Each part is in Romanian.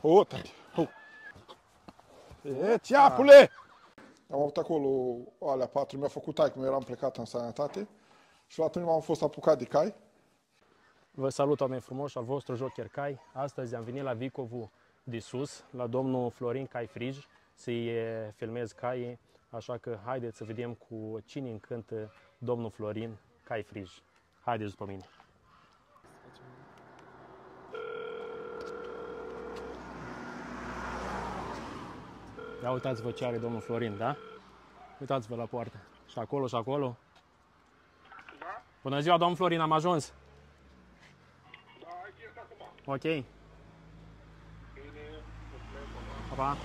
O, tati. O. E, țeapule! Am avut acolo alea patru, mi-a făcut tai, cum eram plecat în sănătate. Și atunci m-am fost apucat de cai. Vă salut, oameni frumoși, al vostru Joker Cai. Astăzi am venit la Vicovu de sus, la domnul Florin Cai Frij, să-i eh, filmez caii, așa că haideți să vedem cu cine încântă domnul Florin Cai Frij. Haideți după mine. Ia uitați-vă ce are domnul Florin, da? Uitați-vă la poartă. Și acolo, și acolo. Da? Bună ziua, domnul Florin, am ajuns. Da, ai chestia acum. Ok. Bine, Pa, pa.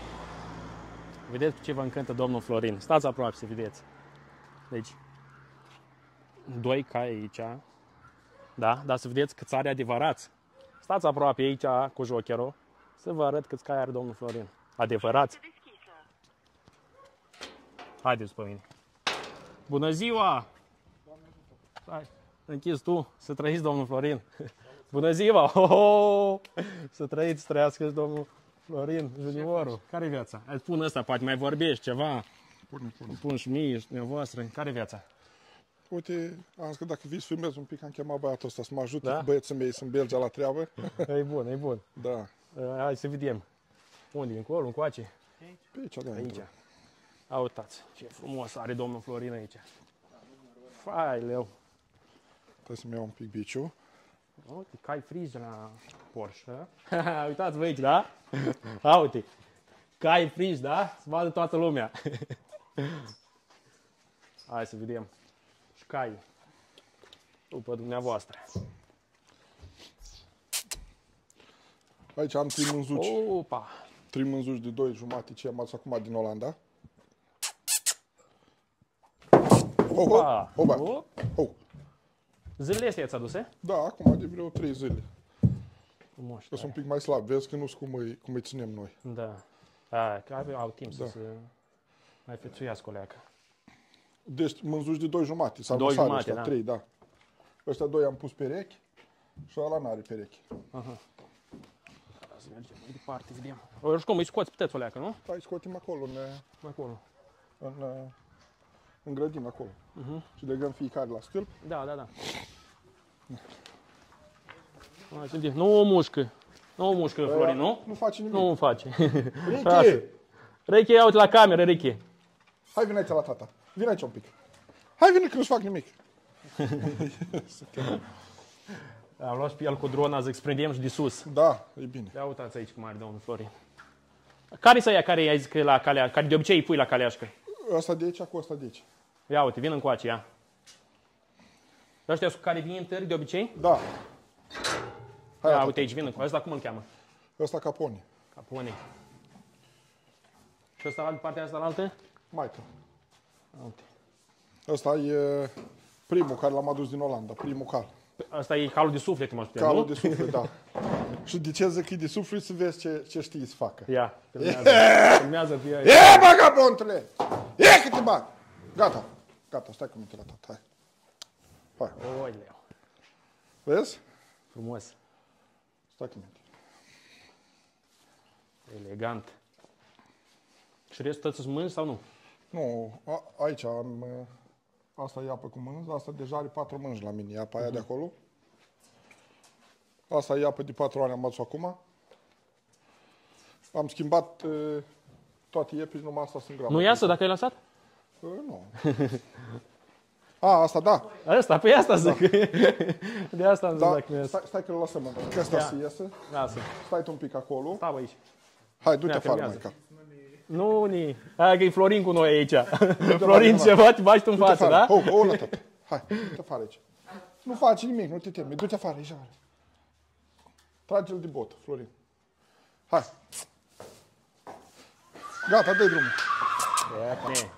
Vedeți ce vă încântă domnul Florin. Stați aproape să vedeți. Deci, doi cai aici. Da? Dar să vedeți câți are adevărați. Stați aproape aici cu jocherul să vă arăt câți cai are domnul Florin. Adevărați. Haideți pe mine. Bună ziua! Stai, închizi tu, să trăiți domnul Florin. Bună ziua! Ho, ho! Să trăiți, să trăiască și domnul Florin, juniorul. Care-i viața? Hai pun ăsta, poate mai vorbești ceva. Pune, pune. Pun și mie și dumneavoastră. Care-i viața? Uite, am zis că dacă vii să filmez un pic, am chemat băiatul ăsta să mă ajute Da? cu băieții mei să-mi Belgia la treabă. E bun, e bun. Da. Uh, Hai să vedem. Unde, încolo, încoace? Pe aici, da. Aici. A, uitați, ce frumos are domnul Florin aici. Fai, leu. Trebuie să-mi iau un pic biciu. Uite, cai friz de la Porsche. Uitați-vă aici, da? A, uite. Cai friz, da? Să vadă toată lumea. Hai să vedem. Și cai. După dumneavoastră. Aici am trei mânzuci. Opa! Trei mânzuci de doi jumate ce am adus acum din Olanda. Oh, oh, Opa! oh, oh, Op. oh. Zilele astea ți aduse? Da, acum de vreo trei zile. Frumos. Că sunt un pic mai slab. Vezi că nu sunt cum îi, cum îi ținem noi. Da. A, că au, au timp Da. să se mai fețuiască o leacă. Deci mânzuci de doi jumate. Sau Doi nu sare jumate, ăștia, da. trei, da. Ăștia doi am pus perechi și ăla n-are perechi. Aha. Să mergem mai departe, vedem. Oricum, îi scoți puteți o leacă, nu? Hai, scoatem acolo, în, Acolo. în, în grădină acolo. Mhm. Și legăm fiecare la stâlp. Da, da, da. Hai să vedem. Nu o mușcă. Nu o mușcă, Florin, nu? Nu face nimic. Nu îmi face. Ricky! Lasă. Ricky, ia uite la cameră, Ricky. Hai, vine aici la tata. Vine aici un pic. Hai, vine că nu-ți fac nimic. Am luat și pe el cu drona, zic, sprindem și de sus. Da, e bine. Ia uitați aici cum are domnul Florin. Care să ia, care i-ai zis că la calea, care de obicei îi pui la caleașcă? Asta de aici cu asta de aici. Ia uite, vin încoace, ia. Ăștia sunt care vin întâi de obicei? Da. Hai, Ia tata. uite aici, vin încoace. Ăsta cum îl cheamă? Ăsta capone. Capone. Și ăsta la partea asta la altă? Maică. Uite. Ăsta e primul care l-am adus din Olanda. Primul cal. Asta e calul de suflet, mă știu, Calul nu? de suflet, da. Și de ce zic că e de suflet să vezi ce, ce știi să facă. Ia, filmează. filmează pe ea. E, vagabondule! E că te bag! Gata. Gata, stai cu minte la tot. Hai. Hai. Oi, leu. Vezi? Frumos. Stai cu minte. Elegant. Și restul tăți mânci sau nu? Nu, a, aici am... uh, Asta e apă cu mânz, asta deja are patru mânci la mine, e apa aia de acolo. Asta e apă de patru ani, am adus acum. Am schimbat uh, toate iepii, numai asta sunt grame. Nu iasă dacă ai lăsat? Uh, nu. A, asta da. Asta, pe asta zic. De asta am zis da. dacă nu iasă. Stai, stai că îl lăsăm, mă, că asta Ia. să iese. Lasă. Stai tu un pic acolo. Stau aici. Hai, du-te Ia, afară, filmează. Maica. Nu, ni. Hai că e Florin cu noi aici. mai Florin departe. ceva, te bagi tu în Du-te față, afară. da? Oh, oh, la tata. Hai, du-te afară aici. Nu faci nimic, nu te temi. Du-te afară, aici afară. Trage-l de bot, Florin. Hai. Gata, dă drumul. Ne.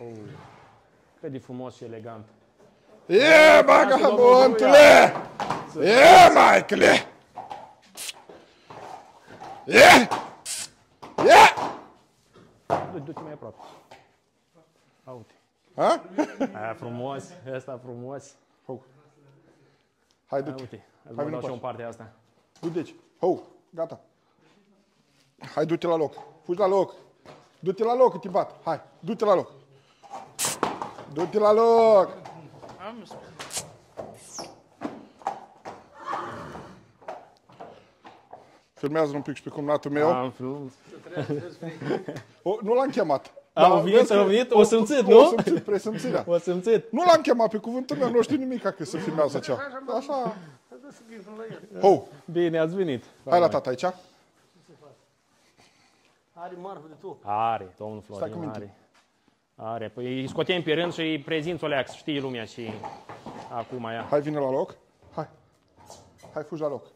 Oh. Cât de frumos și elegant. E, vagabondule! E, Michaele! E! E! Du- Du-te mai aproape. A, uite. Ha? Aia frumos, ăsta frumos. Ho. Hai, Hai, du-te. uite, îți Hai, dau și eu în partea asta. Du-te. Ho, gata. Hai, du-te la loc. Fugi la loc. Du-te la loc, că te bat. Hai, du-te la loc. Du-te la loc. Am Filmează un pic și pe cumnatul meu. Am filmat. O, nu l-am chemat. Am Dar venit, vezi am că- venit, o simțit, O nu? simțit, presimțirea. O simțit. Nu l-am chemat pe cuvântul meu, nu știu nimic că se filmează ceva. Așa. Ho, Bine, ați venit. hai la tata aici. Are marfă de tot. Are, domnul Stai cu Florin, minte. are. Are. Păi îi scotem pe rând și îi prezinți o leac, să știe lumea și acum ea. Hai, vine la loc. Hai. Hai, fugi la loc.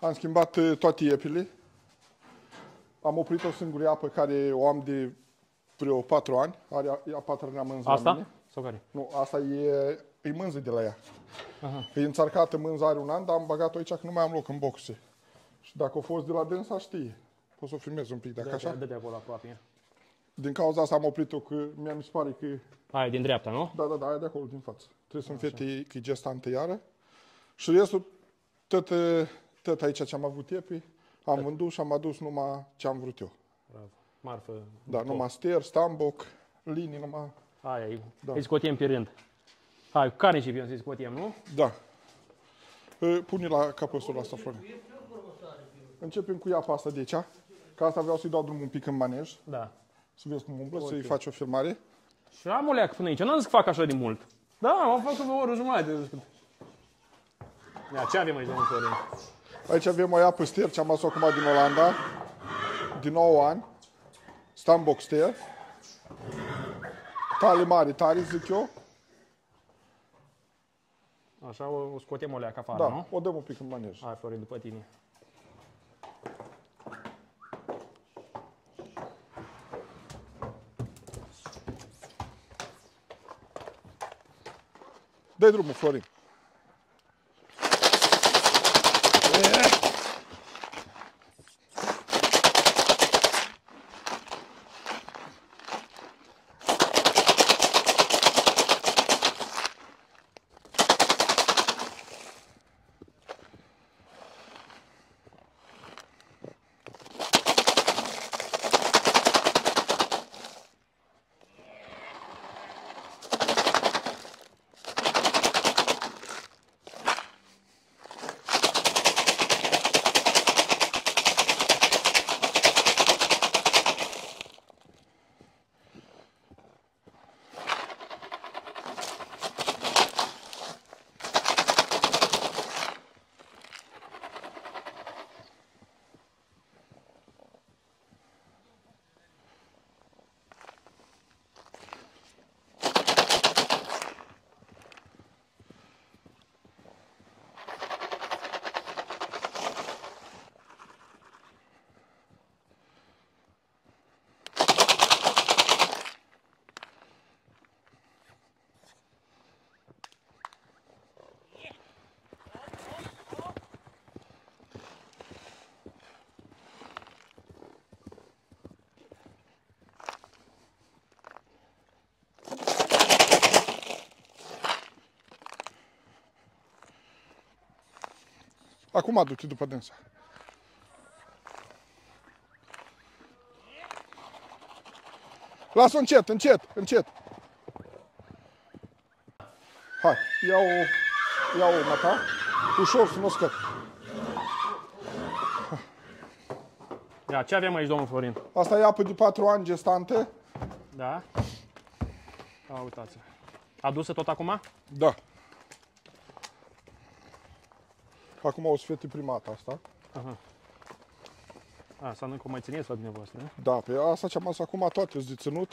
Am schimbat uh, toate iepile. Am oprit o singură apă care o am de vreo patru ani. Are a, a patra mânză la Asta? mine. Sau care? Nu, asta e, e mânză de la ea. Aha. E înțarcată mânză are un an, dar am băgat-o aici că nu mai am loc în boxe. Și dacă a fost de la dânsa, știe. Poți să o filmez un pic, dacă așa. Dă de acolo aproape. Din cauza asta am oprit-o, că mi-a mi se pare că... Aia din dreapta, nu? Da, da, da, aia de acolo, din față. Trebuie să-mi fie că e gestantă iară. Și restul, tot, eh, tot aici ce am avut iepi, am vândut și am adus numai ce am vrut eu. Bravo. Marfă. Da, numai ster, stamboc, linii, numai... Aia e. Da. Îi scotem pe rând. Hai, cu care începem să-i scotem, nu? Da. Eh, Pune la capăsul ăsta, Florin. Începem cu iapa asta de aici. Ca asta vreau să-i dau drumul un pic în manej. Da. Să vezi cum umblă, să-i faci o filmare. Și am o leacă până aici. N-am zis că fac așa de mult. Da, am făcut o oră jumătate. Ia, ce avem aici, domnul Florin? Aici avem o iapă ster, ce am adus acum din Olanda. Din 9 ani. Stambox ster. Tale mari, tare, zic eu. Așa o o scotem o leacă afară, Da, nu? o dăm un pic în manej. Hai, Florin, după tine. Dă drumul, Florin. Acum du-te după dânsa. Lasă-o încet, încet, încet. Hai, ia-o, ia-o mata, ușor să nu scăp. Ia, ce avem aici, domnul Florin? Asta e apă de 4 ani gestante. Da? A, uitați Adusă tot acum? Da. Acum o să fie primată asta. A, să nu că mai țineți la dumneavoastră, nu? Da, pe asta ce am adus acum toate sunt de ținut.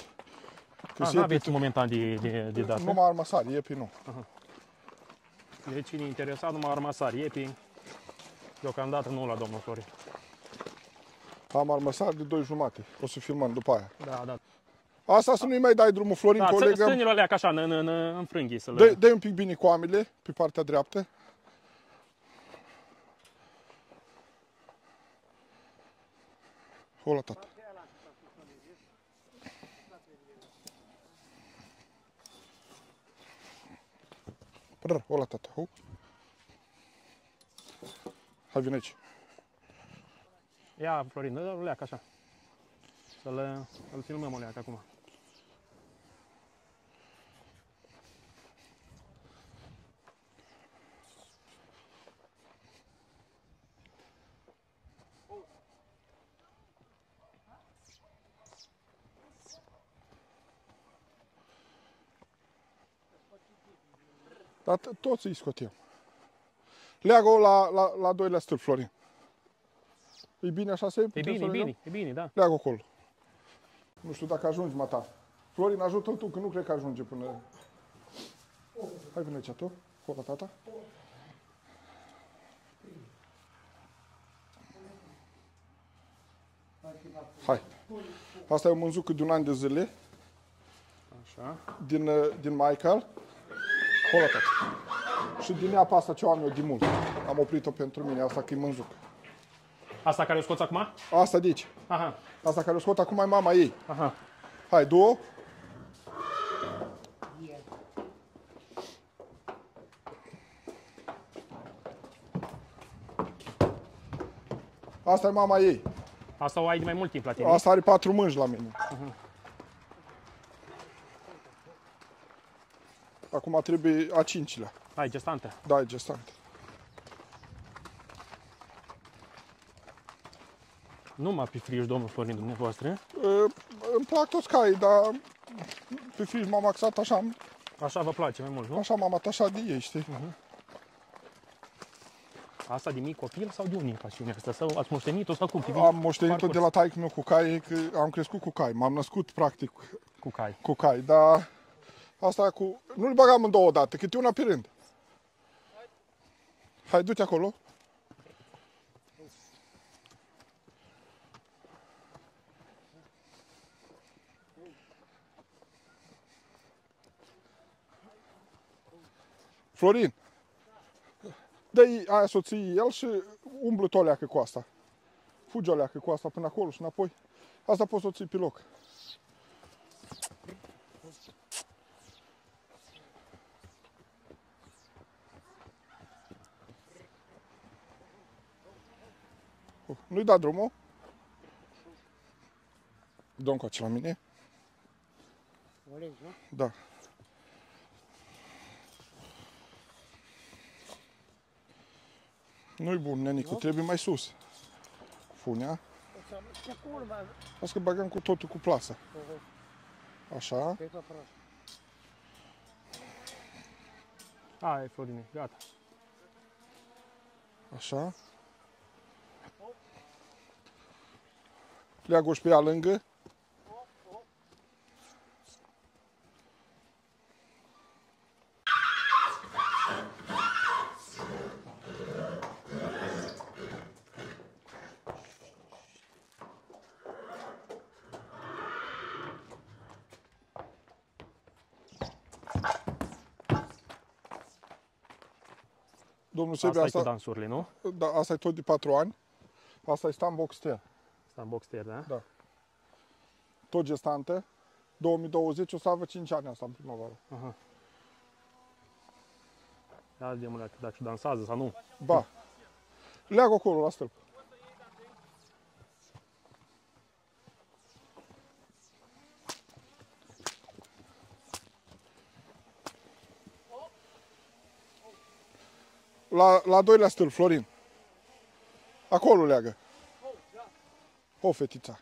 Că A, se nu iepe aveți momentan de, de, de dat, nu? numai armasari, iepi nu. Deci cine e interesat, numai armasari, iepi. Deocamdată nu la domnul Florin. Am armasari de 2 jumate. O să filmăm după aia. Da, da. Asta să nu-i mai dai drumul, Florin, Da, colegă. strânge-l alea ca așa, în, în, în frânghii să Dă, le... dă un pic bine coamele pe partea dreaptă. Hol a tata? Brr, hol tata? Hú. Hai vin aici. Ia, Florin, dă-le așa. Să le, îl filmăm o leac acum. Dar t- toți îi scotem. Leagă-o la, la, la doilea stâlp, Florin. E bine așa să E putem bine, să e legăm? bine, e bine, da. Leagă acolo. Nu știu dacă ajungi, mata. Florin, ajută-l tu, că nu cred că ajunge până... Hai, vine aici tu, cu la tata. Hai. Asta e o mânzucă de un an de zile, Așa. din, uh, din Michael. Acolo, tata. Și din apa asta ce o am eu de mult. Am oprit-o pentru mine, asta că e mânzucă. Asta care o scoți acum? Asta de aici. Aha, Asta care o scot acum e mama ei. aha. Hai, două. Asta e mama ei. Asta o ai de mai mult timp la tine. Asta are patru mânci la mine. Acum trebuie a cincilea. Hai, gestantă. Da, e gestant. Nu mă pe friș, domnul Florin, dumneavoastră. Uh, Îmi plac toți caii, dar pe friș m-am axat așa, Așa vă place mai mult, nu? așa m-am atașat de ei, știi? Asta de mic copil sau de unde e pasiunea asta? Sau ați moștenit-o sau cum? Te vii Am moștenit-o parcurs de la taică meu cu cai, că am crescut cu cai. M-am născut practic Cu cai. cu cai, dar asta cu... Nu-l bagam în două date, câte una pe rând. Hai, du-te acolo. Florin, dă-i aia soției el și umblu o leacă cu asta. Fugi o leacă cu asta până acolo și înapoi. Asta poți să o ții pe loc. Nu-i da drumul? Dă încoace la mine. Da. Nu-i bun, nenicu, trebuie mai sus. Funea. Ce curva, Las că băgăm cu totul cu plasă. Așa. pe tot prost. Hai, Florine, gata. Așa. Leagă și pe ea lângă. Domnul Sebi, Asta e asta, cu dansurile, nu? da, asta e tot de 4 ani. Asta e stand boxster. Asta în boxter, da? Da. Tot gestantă. 2020 o să avă 5 ani asta în primăvară. Ia de mă dacă dansează sau nu. Ba. Leagă acolo la stâlp. La, la doilea stâlp, Florin. Acolo leagă. O, fetița.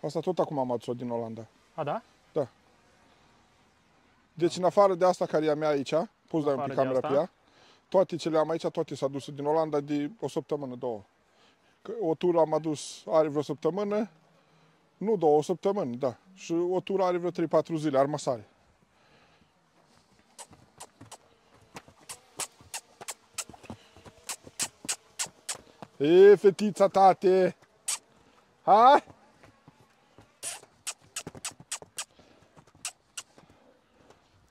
Asta tot acum am adus-o din Olanda. A, da? Deci în afară de asta care e a mea aici, poți da un afară pic de camera pe asta? ea, toate ce le am aici, toate s-a dus din Olanda de o săptămână, două. Că o tură am adus, are vreo săptămână, nu două, o săptămână, da. Și o tură are vreo 3-4 zile, armasare. E, fetița, tate! Hai!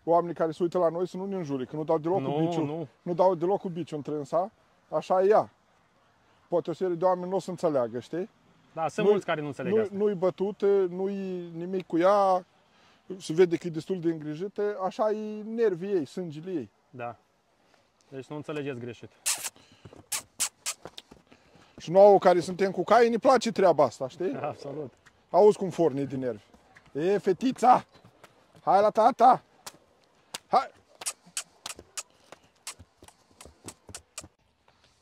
oamenii care se uită la noi să nu ne înjure, că nu dau deloc cu Nu, biciul, nu. nu dau deloc cu biciul în trânsa, așa e ea. Poate o serie de oameni nu o să înțeleagă, știi? Da, sunt Nu- mulți care nu înțeleg Nu, asta. nu-i bătută, nu-i nimic cu ea, se vede că e destul de îngrijită, așa e nervii ei, sângele ei. Da. Deci nu înțelegeți greșit. Și nouă care suntem cu cai, ne place treaba asta, știi? Absolut. Auzi cum forni din nervi. E, fetița! Hai la tata! Hai!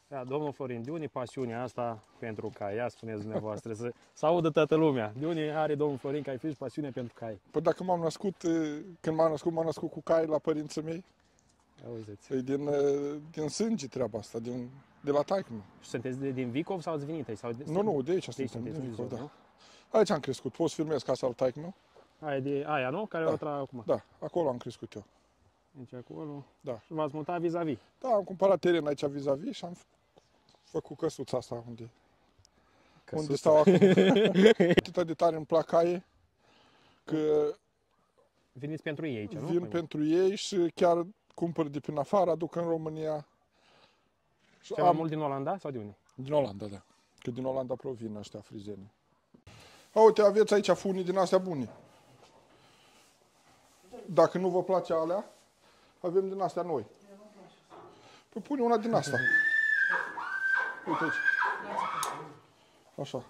Da, domnul Florin, de unde pasiunea asta pentru cai? Ia spuneți dumneavoastră, să, să audă toată lumea. De unde are domnul Florin că ai fi pasiune pentru cai? Păi dacă m-am născut, e, când m-am născut, m-am născut cu cai la părinții mei. Auziți. E din, e, din sânge treaba asta, din, de la taică Și sunteți de, din Vicov sau ați venit aici? Sau de, Nu, nu, de aici de aici suntem, sunteți, din din Vicov, Vicov, da. nu? Aici am crescut, pot să filmez casa lui taică meu? Aia, de, aia, nu? Care Da. o tra acum. Da, acolo am crescut eu. Deci acolo. Da. Și v-ați mutat vis-a-vis. Da, am cumpărat teren aici vis-a-vis și am f- făcut căsuța asta unde, unde stau acum. Atât de tare îmi plac caie că Veniți pentru ei aici, nu? vin Păi, pentru ei și chiar cumpăr de prin afară, aduc în România. Și Cel mai mult din Olanda sau de unde? Din Olanda, da. Că din Olanda provin ăștia frizeni. A, uite, aveți aici funii din astea bune. Dacă nu vă place alea, avem din astea noi. Păi pune una din asta. Uite aici. Așa.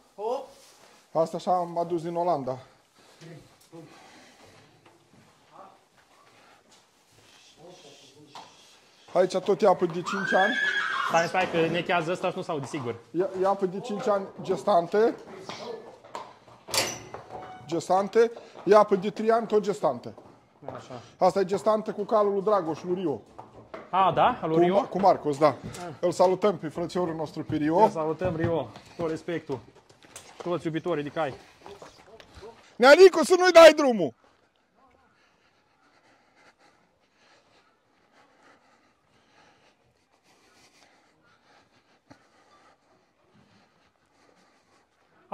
Asta așa am adus din Olanda. Aici tot e apă de 5 ani. Stai, stai, că nechează ăsta și nu s-aude, sigur. E, e apă de 5 ani gestante. Gestante. E apă de 3 ani tot gestante. Așa. Asta e gestantă cu calul lui Dragoș, lui Rio. A, da? Al lui Cu, Rio? Ma- cu Marcos, da. Îl salutăm pe frățiorul nostru pe Rio. Îl salutăm, Rio, cu respectul. Toți iubitorii de cai. Neanicu, să nu-i dai drumul!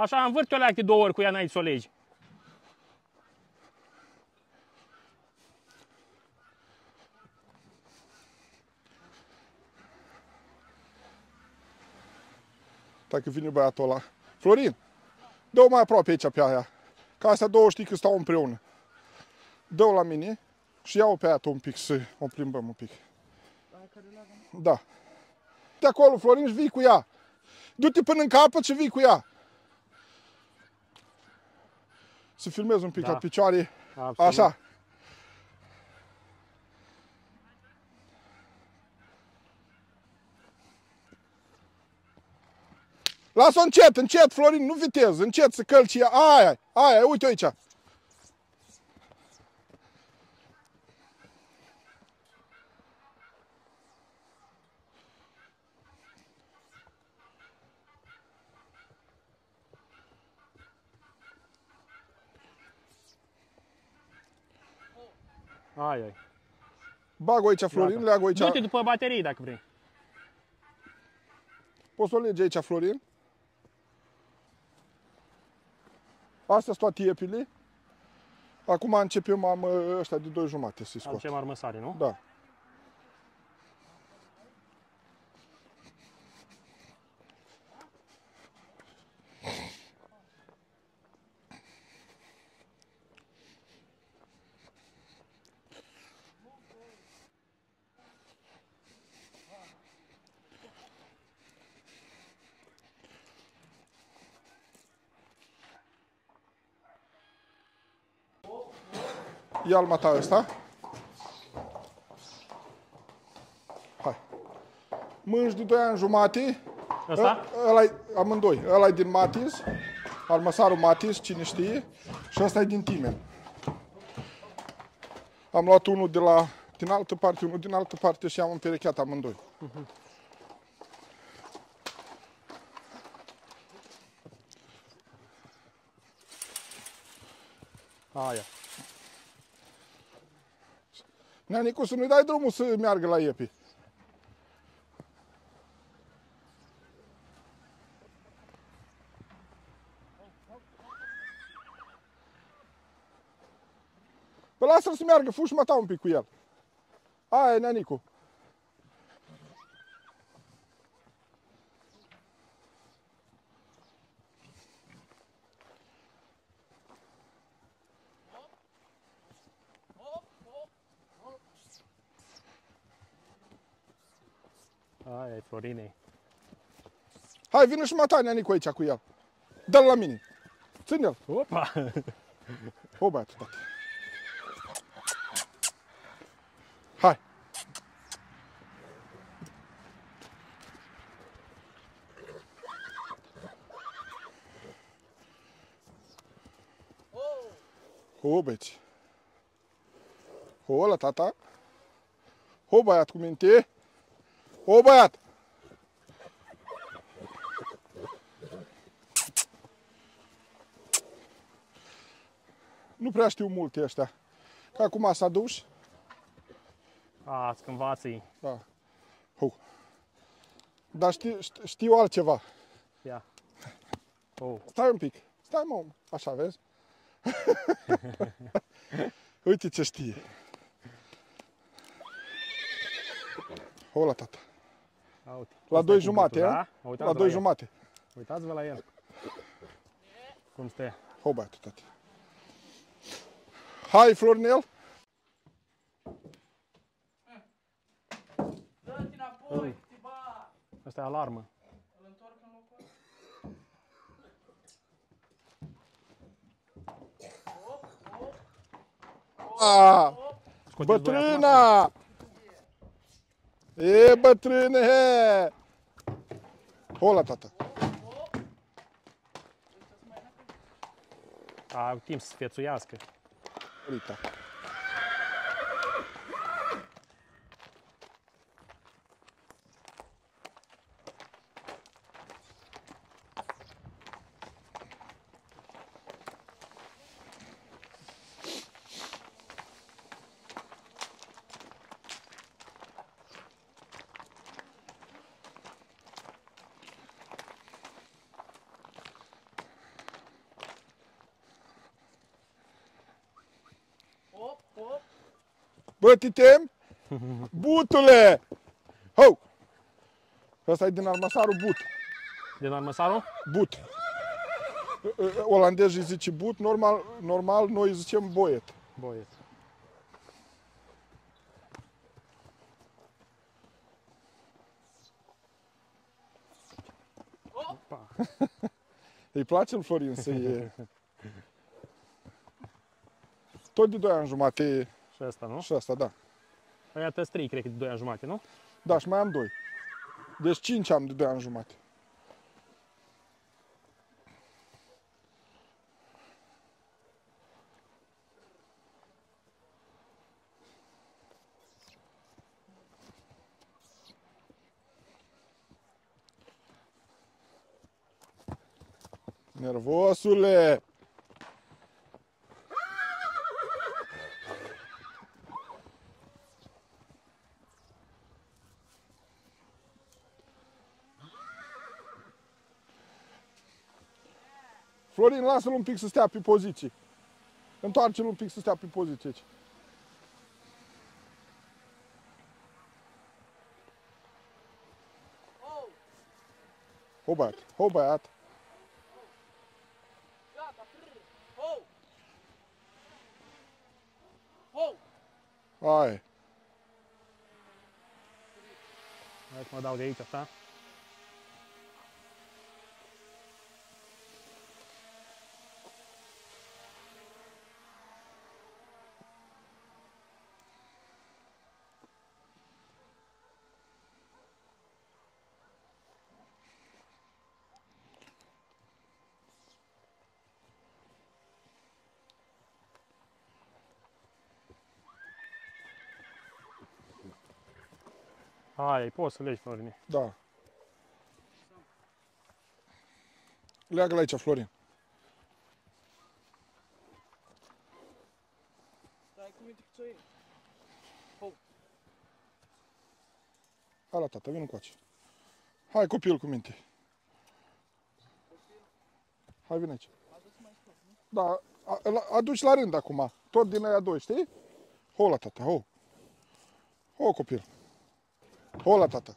Așa, învârt o leac de două ori cu ea înainte să o legi. Dacă vine băiatul ăla. Florin, dă-o mai aproape aici pe aia. Ca astea două știi că stau împreună. Dă-o la mine și ia-o pe aia tu un pic să o plimbăm un pic. Da. De acolo, Florin, și vii cu ea. Du-te până în capăt și vii cu ea. Să filmez un pic Da. la picioare. Absolut. Așa. Lasă-o încet, încet, Florin, nu viteză, încet să călci ea. Aia, aia, uite aici. Ai, ai. Bag-o aici, Florin, Gata. leagă aici. Du-te după baterii dacă vrei. Poți să o legi aici, Florin? Astea sunt toate iepile. Acum începem, am ă, ăștia de două jumate să-i scot. Aducem armăsare, nu? Da. Ia almata ăsta. Hai. Mânci de 2 ani jumate. Ăsta? ăla amândoi. ăla e din Matis. Armăsarul Matis, cine știe. Și ăsta e din Timen. Am luat unul de la din altă parte, unul din altă parte și am împerecheat amândoi. Aia. Neanicu, să nu-i dai drumul să meargă la iepi. Păi lasă-l să meargă, fugi mă ta un pic cu el. Aia e Neanicu. Florinei. Hai, vină și Matania Nicu aici cu el. Dă-l la mine. Ține-l. Opa! O, băiatul, tati. Hai. Ho, băieți. Ho, la tata. Ho, băiat cu minte. Ho, băiat. Nu prea știu multe ăștia. Că acum s-a dus. A, îți învață ei. Da. Ho. Dar știu, știu, știu altceva. Ia. Oh, Stai un pic. Stai mă, așa vezi? Uite ce știe. O la tata. a, uite. La Ăsta doi e cu jumate, butul, a? da? Uitați-vă La doi el. jumate. Uitați-vă la el. Cum stă. Ho, băiatul, tati. Hai, Florinel. Dă-te înapoi, te ba! Asta e alarmă. Îl întorc în locul Ah, Scoteți voi acum. bătrâna! E, bătrâne! he! Ho, la tata. A, timp să sfețuiască. Rita. Bă, te temi? Butule! Ho! Ăsta e din armasarul but. Din armăsarul? But. Olandezii zice but, normal, normal noi zicem boiet. Boiet. Opa. Îi place lui Florin să e... Tot de 2 ani jumate Și asta, nu? și asta, da. Aia te trei, cred că de 2 ani jumate, nu? Da, și mai am 2. Deci 5 am de 2 ani jumate. Nervosule! Florin, lasă-l un pic să stea pe poziții. Întoarce-l un pic să stea pe poziție aici. Ho băiat, ho băiat. Hai. Hai că mă dau de aici, asta. Hai, poți să legi, Florine. Da. Leagă-l aici, Florin. Stai cu minte picioare. Hai la tata, vin încoace. Hai copil cu minte. Hai, vin aici. Da, a- îl aduci la rând acum. Tot din aia doi, știi? Ho la tata, ho. Ho, copil. Ho la tata.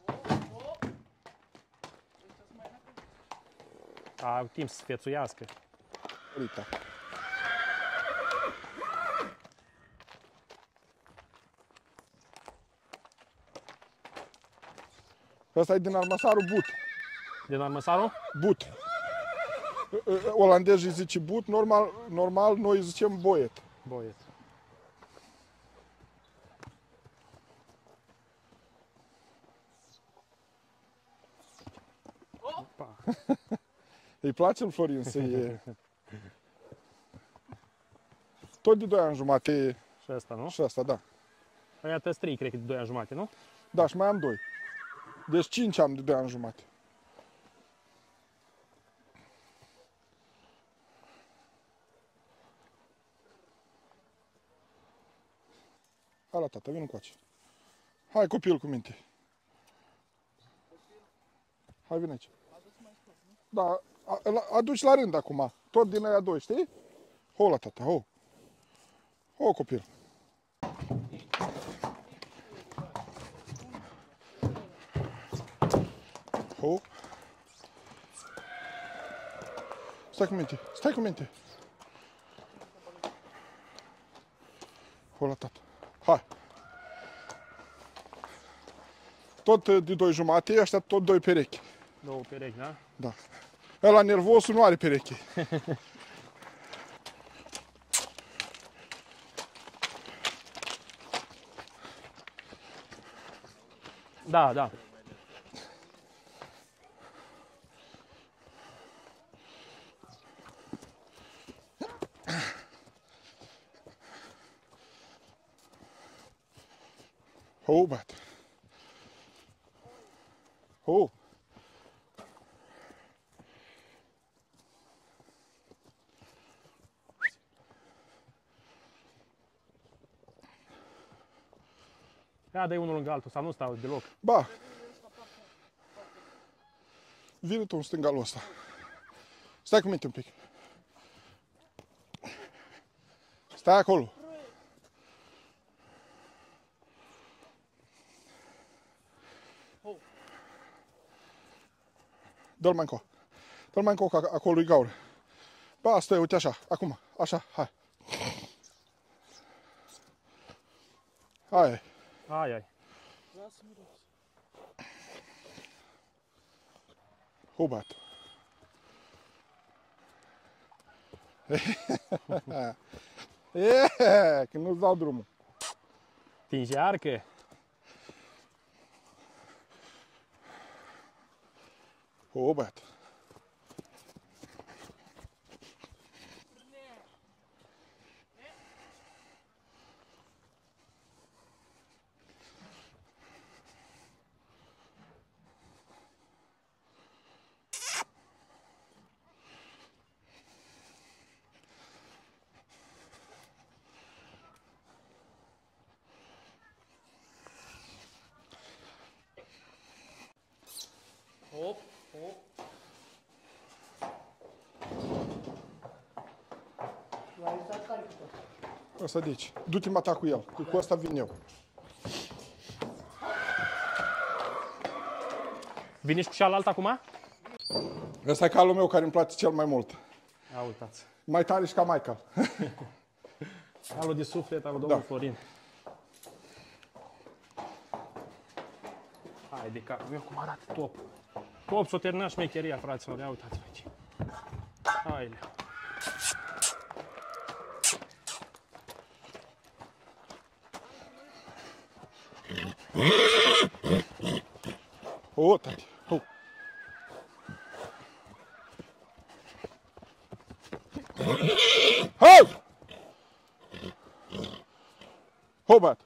A timp să sfețuiască. Rita. Ăsta e din armasarul but. Din armăsarul? But. Ă, ă, Olandezii zice but, normal, normal noi zicem boiet. Boiet. Îi place lui Florin să e... Tot de 2 ani jumate Și asta, nu? și asta, da. Aia te strii, cred că de 2 ani jumate, nu? Da, și mai am 2. Deci 5 am de 2 ani jumate. Hai la tata, vină coace. Hai copil cu minte. Hai vine aici. Da, a- la- aduci la rând acum. Tot din aia doi, știi? Ho la tata, ho. Ho copil. Ho. Stai cu minte, stai cu minte. Ho la tata. Hai. Tot eh, de doi jumate, ăștia tot doi perechi. Două perechi, da? Da. Ăla nervosul nu are pereche. Da, da. Ho, băiat. Ho. Ia dă unul lângă altul, să nu stau deloc. Ba. Vine tu în stângalul ăsta. Stai cu minte un pic. Stai acolo. Dă-l mai încă. Dă-l mai încă, că acolo e gaură. Ba, asta e, uite așa, acum, așa, hai. Hai, Ai, ai. Lasă miros. Hubert. e, că nu-ți dau drumul. Te încearcă? Ăsta de aici. Du-te mata cu el. Că cu ăsta vin eu. Vine și cu cealaltă acum? Ăsta e calul meu care îmi place cel mai mult. Ia uitați. Mai tare și ca Michael. Calul de suflet al lui domnul Da. Florin. Hai de cap. Eu cum arată top. Top, s-o terminat șmecheria, fraților. Ia uitați aici. Hai, leu. O, tati. Ho. Ho!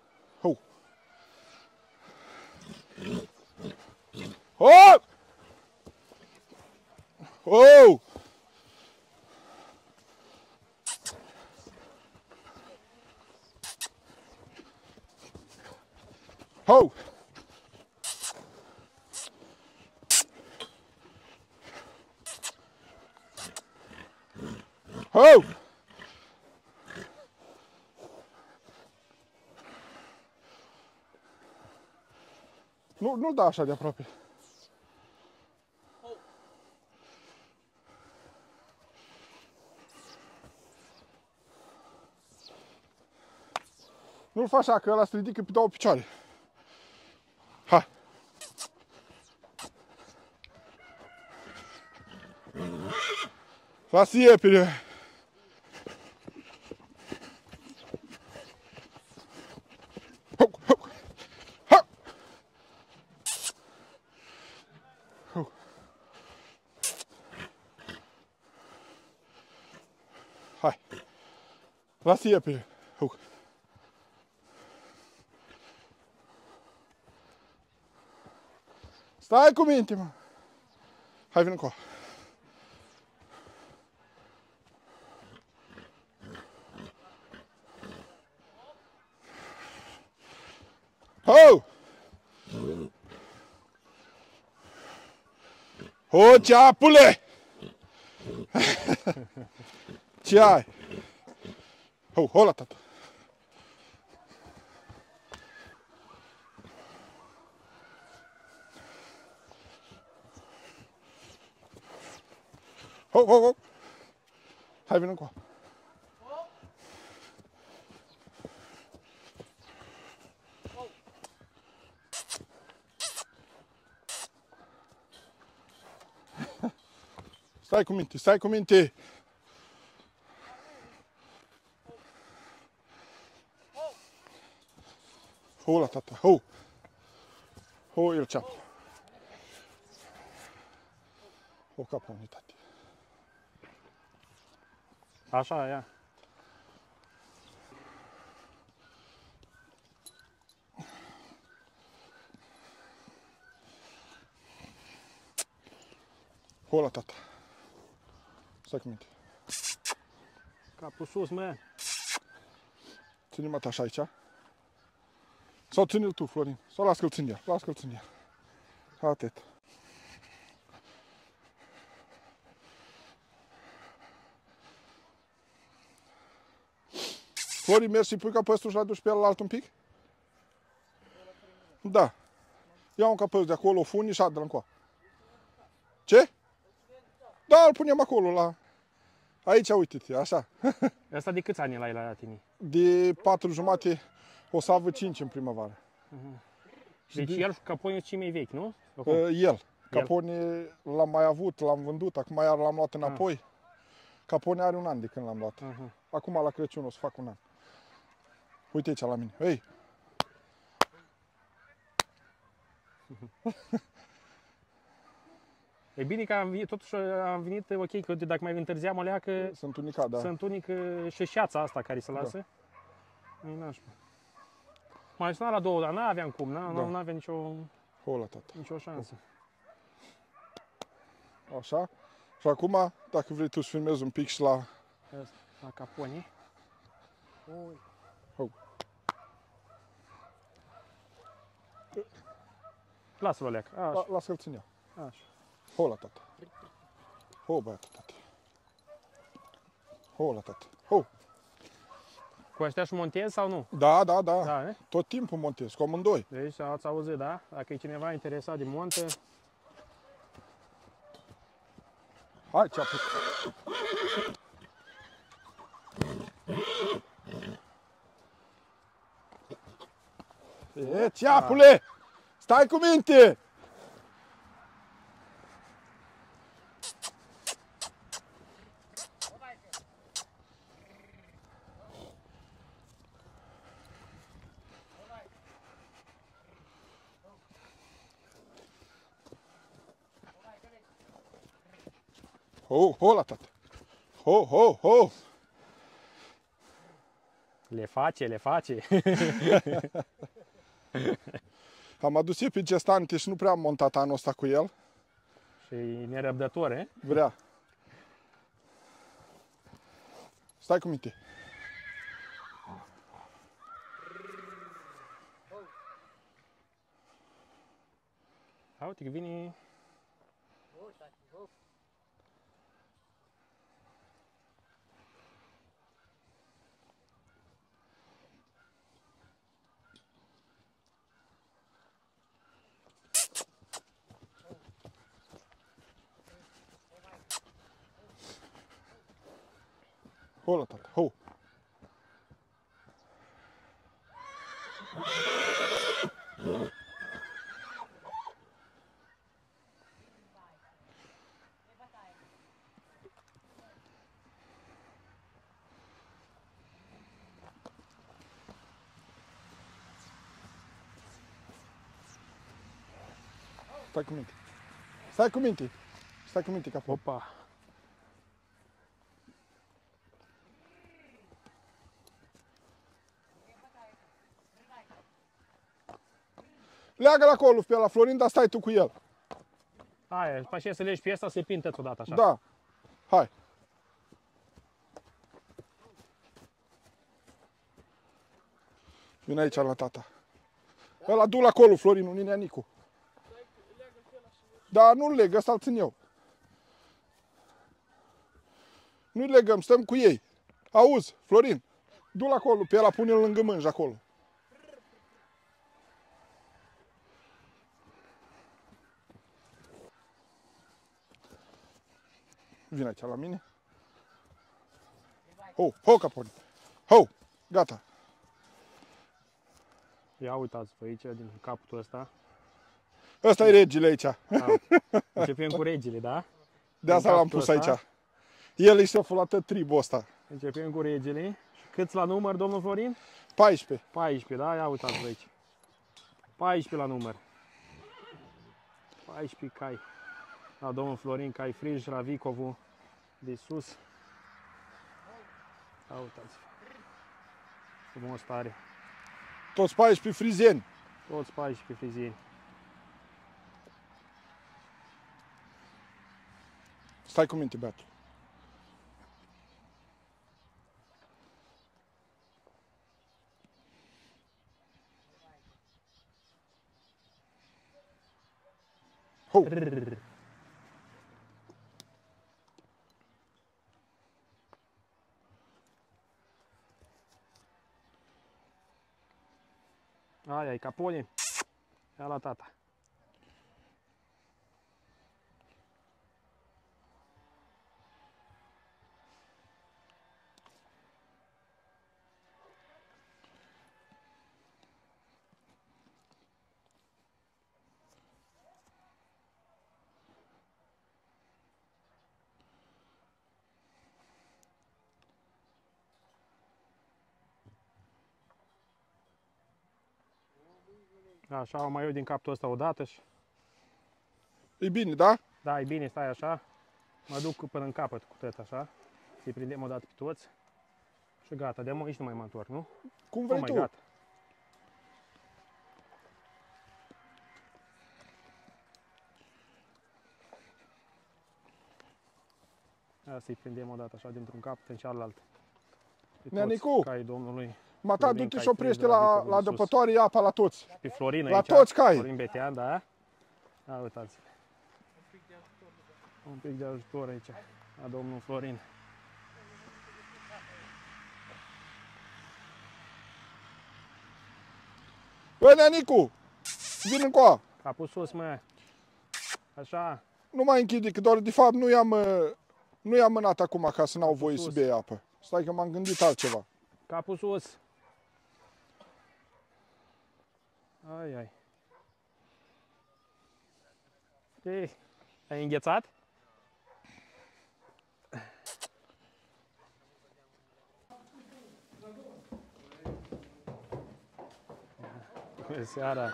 Ho! Nu, nu da așa de aproape. Nu-l faci așa, că ăla se ridică pe două picioare. Hai! Lasă iepile! Iepire. Hau. Stai cu minte, mă. Hai, vină cu Ho! O, ceapule! Ce ai? Ho, ho la tata. Ho, ho, ho! Hai, vină cu Stai cu minte, stai cu minte. Ho la tata, ho. Ho il ceapă. O capul unitate. Așa, ia. Ho la tata. Stai cu minte. Capul sus, mă. Ține-mă așa aici. Sau ține-l tu, Florin. Sau las că-l țin el. Las că-l țin el. Atât. Florin, mergi și pui capăstul și l aduci pe el alt un pic? Da. Ia un capăs de acolo, funi și adă-l încoa. Ce? Da, îl punem acolo la... Aici, uite-te, așa. Asta de câți ani l-ai la tine? De patru jumate o să avă 5 în primăvară. Deci el și caponii sunt cei mai vechi, nu? Acum. Uh, el. Capone l-am mai avut, l-am vândut, acum iar l-am luat înapoi. Capone are un an de când l-am luat. Aha. Acum la Crăciun o să fac un an. Uite aici la mine. Ei, E bine că am venit, totuși am venit, ok, că dacă mai întârziam o leacă, sunt unicat, da. sunt unic uh, și șeața asta care se lasă. Da. E nașpa. Mai sunat la două, dar n-aveam cum, n- Da. nu aveam nicio, Ho la tata. nicio șansă. Așa. Și acum, dacă vrei tu să filmezi un pic și la... Asta, la caponi. Oi. Lasă-l o leacă. la Așa, lasă-l țin eu. așa. Ho la tata. Ho, băiatul tata. Ho la tata. Ho. Cu ăștia și montezi sau nu? Da, da, da. Da, ne? Tot timpul montez, cu amândoi. Deci ați auzit, da? Dacă e cineva interesat de montă, Hai, ceapă. E, ceapule! Stai cu minte! Ho, ho la tată! Ho, ho, ho! le face, le face. Am adus eu pe gestante și nu prea am montat anul ăsta cu el. și e nerăbdător, eh? Vrea. Stai cu minte. Ha, uite că vine... Ho, Natália, ho. Sai comigo. Sai comigo. Sai comigo, capô. Opa. Leagă la acolo pe la Florin, dar stai tu cu el. Aia, după aceea să legi piesa, să-i pinteți odată așa. Da. Hai. Vine aici la tata. Ăla du-l acolo, Florinul, Ninea Nicu. Da, nu-l leg, ăsta-l țin eu. Nu-i legăm, stăm cu ei. Auzi, Florin, du-l acolo, pe ăla pune-l lângă mânji acolo. Vine aici la mine. Ho, ho, caponi. Ho, gata. Ia uitați-vă aici, din capul ăsta. Ăsta e regele aici. Da. Începem cu regele, da? De asta Din l-am capul pus ăsta? aici. El e șeful la tot tribul ăsta. Începem cu regele. Și câți la număr, domnul Florin? 14. 14, da? Ia uitați-vă aici. 14 la număr. 14 cai. La domnul Florin, cai frij, Ravicovu de sus. Ia uitați-vă. Frumos tare. Toți 14 frizeni. Toți 14 frizieni. Stai cu minte, băiatul. Ho, Rrrr. Aia e capone. Ia la tata. Așa, o mai iau din capul ăsta odată și... e bine, da? Da, e bine, stai așa. Mă duc până în capăt cu tot așa. Să-i prindem odată pe toți. Și gata, de aici nu mai mă întorc, nu? Cum Oh vrei my tu. God. Ia să-i prindem odată așa dintr-un cap în cealalt. Pe Nea toți Nicu! Caii domnului. Mata, Florin, du-te cai și oprește friz de la la, Vicul la de sus. dăpătoare, ia apa la toți. Pe Florin La aici. toți cai. Florin Betean, da? Ia uitați Un pic de ajutor aici. La domnul Florin. Bă, Neanicu, vin încoa. Capul sus, mă. Așa. Nu mai închide, că doar de fapt nu i-am, uh, nu i-am mânat acum ca să n-au voie să sus. bea apă. Stai că m-am gândit altceva. Capul sus. Ai, ai. Ei, ai înghețat? Bună seara.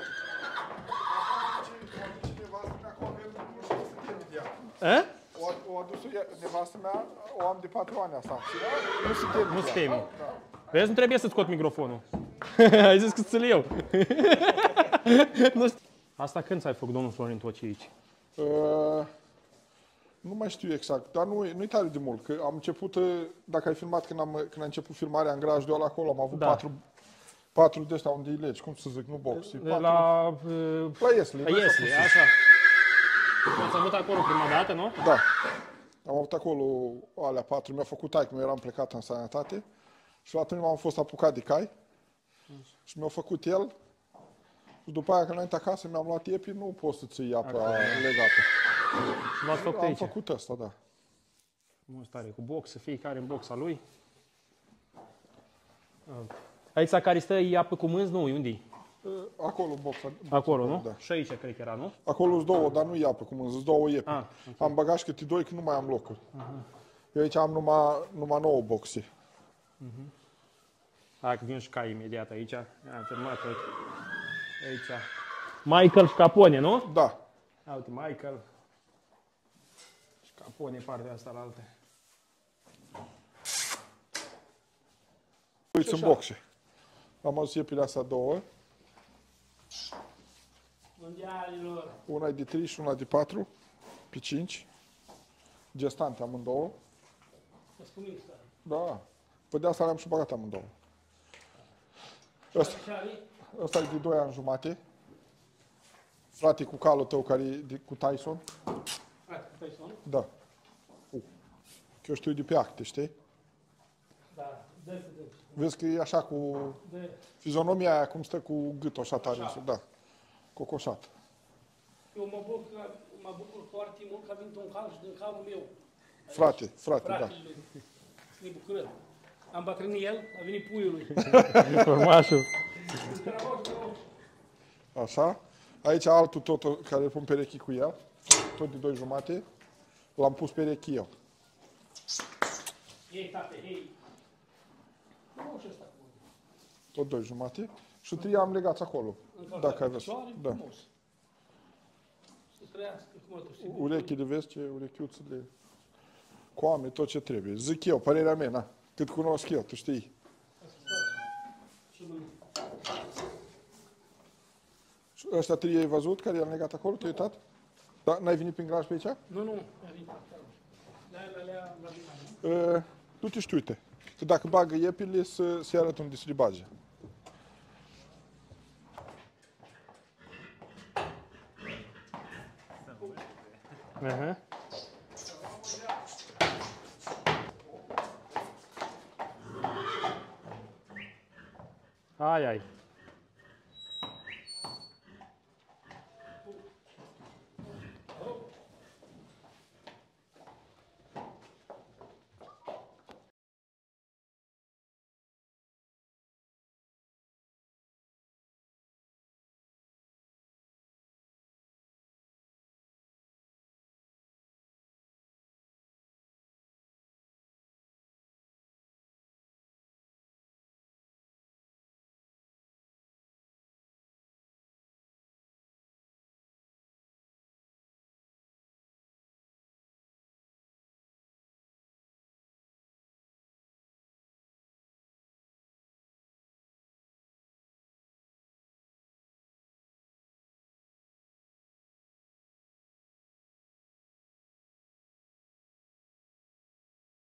A? O, o adus nevastă mea, o am de patru ani asta. Și nu se teme. Nu de se ea. teme. Vezi, nu trebuie să scot microfonul. ai zis că ți-l iau. nu știu. Asta când ți-ai făcut, domnul Florin Toci aici? Uh, nu mai știu exact, dar nu, nu-i tare de mult, că am început, uh, dacă ai filmat când am, când a început filmarea în grajdul ăla acolo, am avut Da. patru, patru de ăștia unde îi legi, cum să zic, nu box, e De patru, la... uh, la Iesli. La Iesli, așa. Ați avut acolo prima dată, nu? Da. Am avut acolo alea patru, mi-a făcut taică, eu eram plecat în sănătate și atunci m-am fost apucat de cai și mi-a făcut el și după aia când am venit acasă mi-am luat iepi, nu poți să-ți iei apa legată. Și v-ați făcut Am aici. făcut asta, da. Frumos tare, cu box, fiecare în boxa lui. Aici care stă e apă cu mânzi? Nu, unde Uh, Acolo, boxa. Acolo, nu? Da. Și aici cred că era, nu? Acolo sunt două, dar nu e apă, cum sunt două iepi. Ah, Am băgat și câte doi, că nu mai am locuri. Eu aici am numai, numai nouă boxe. Hai că vin și cai imediat aici. Am filmat uite. aici. Michael și Capone, nu? Da. Ia uite, Michael. Și Capone partea asta la alte. Uite în boxe. Am adus iepile astea două. Mondialilor. Una e de 3 și una de 4. Pe 5. Gestante amândouă. Spumista. Da. Păi de asta le-am și băgat amândouă. Ăsta, ăsta e de 2 ani jumate. Frate cu calul tău care e de, cu Tyson. Hai, stai son. Da. Uh. Că eu știu de pe acte, știi? Da, dă să dă. Vezi că e așa cu Dă. fizionomia aia, cum stă cu gâtul așa tare. Așa. Da. Cocoșat. Eu mă bucur, mă bucur foarte mult că a venit un cal și din calul meu. Frate, frate, da. Fratele lui. Să ne bucurăm. Am bătrânit el, a venit puiul lui. Formașul. Așa. Aici altul tot care îl pun perechii cu el. Tot de 2 jumate. L-am pus perechii eu. Ei, tate, ei. Nu, și ăsta cu Tot 2 jumate. Și trei am legat acolo. Dacă ai văzut. Da. Frumos. Să trăiască cum tu știi. Urechile, vezi ce urechiuțele. Coame, tot ce trebuie. Zic eu, părerea mea, na. Cât cunosc eu, tu știi. Și mâine. Și ăștia trei ai văzut care i-am legat acolo? Te-ai uitat? Da? N-ai venit prin garaj pe aici? Nu, nu, a venit acolo. De-aia le alea la mine. Uh, du-te și tu uite. Că dacă bagă iepile, să se arăt unde să le bage. Aha. Ai, ai.